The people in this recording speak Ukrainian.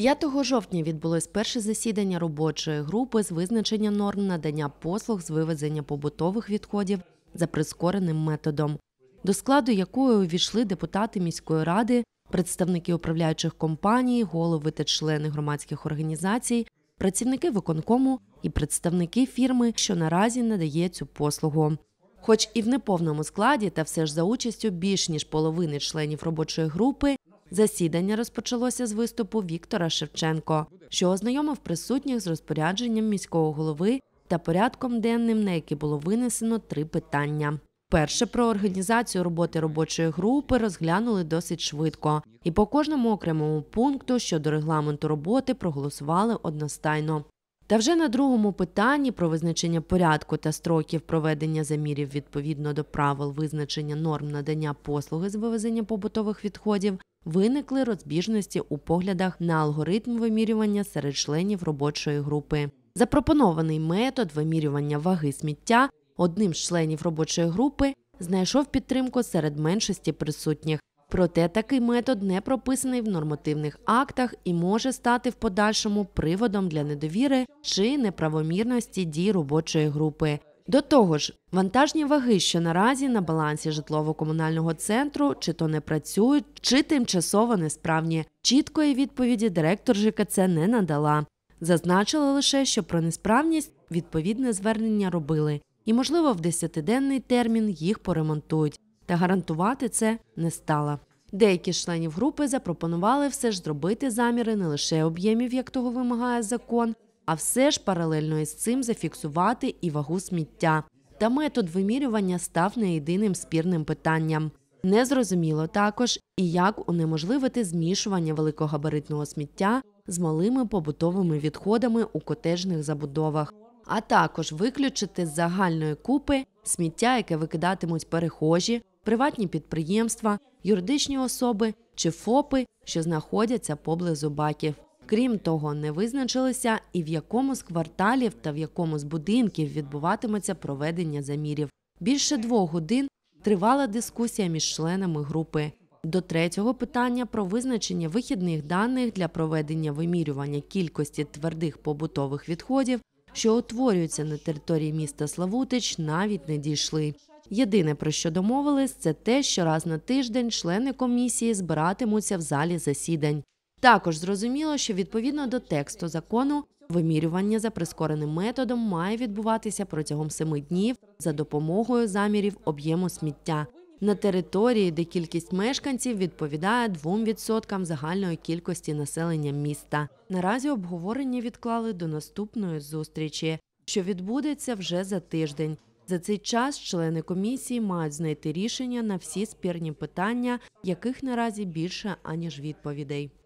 5 жовтня відбулось перше засідання робочої групи з визначення норм надання послуг з вивезення побутових відходів за прискореним методом, до складу якої увійшли депутати міської ради, представники управляючих компаній, голови та члени громадських організацій, працівники виконкому і представники фірми, що наразі надає цю послугу. Хоч і в неповному складі, та все ж за участю більш ніж половини членів робочої групи, засідання розпочалося з виступу Віктора Шевченко, що ознайомив присутніх з розпорядженням міського голови та порядком денним, на який було винесено три питання. Перше про організацію роботи робочої групи розглянули досить швидко, і по кожному окремому пункту щодо регламенту роботи проголосували одностайно. Та вже на другому питанні про визначення порядку та строків проведення замірів відповідно до правил визначення норм надання послуги з вивезення побутових відходів виникли розбіжності у поглядах на алгоритм вимірювання серед членів робочої групи. Запропонований метод вимірювання ваги сміття одним з членів робочої групи знайшов підтримку серед меншості присутніх. Проте такий метод не прописаний в нормативних актах і може стати в подальшому приводом для недовіри чи неправомірності дій робочої групи. До того ж, вантажні ваги, що наразі на балансі житлово-комунального центру, чи то не працюють, чи тимчасово несправні. Чіткої відповіді директор ЖКЦ не надала. Зазначила лише, що про несправність відповідне звернення робили, і, можливо, в десятиденний термін їх поремонтують. Та гарантувати це не стала. Деякі членів групи запропонували все ж зробити заміри не лише об'ємів, як того вимагає закон, а все ж паралельно із цим зафіксувати і вагу сміття. Та метод вимірювання став не єдиним спірним питанням. Незрозуміло також і як унеможливити змішування великогабаритного сміття з малими побутовими відходами у котежних забудовах, а також виключити з загальної купи сміття, яке викидатимуть перехожі, приватні підприємства, юридичні особи чи ФОПи, що знаходяться поблизу баків. Крім того, не визначилися і в якому з кварталів та в якому з будинків відбуватиметься проведення замірів. Більше двох годин тривала дискусія між членами групи. До третього питання про визначення вихідних даних для проведення вимірювання кількості твердих побутових відходів, що утворюються на території міста Славутич, навіть не дійшли. Єдине про що домовились, це те, що раз на тиждень члени комісії збиратимуться в залі засідань. Також зрозуміло, що відповідно до тексту закону вимірювання за прискореним методом має відбуватися протягом семи днів за допомогою замірів об'єму сміття на території, де кількість мешканців відповідає 2% загальної кількості населення міста. Наразі обговорення відклали до наступної зустрічі, що відбудеться вже за тиждень. За цей час члени комісії мають знайти рішення на всі спірні питання, яких наразі більше аніж відповідей.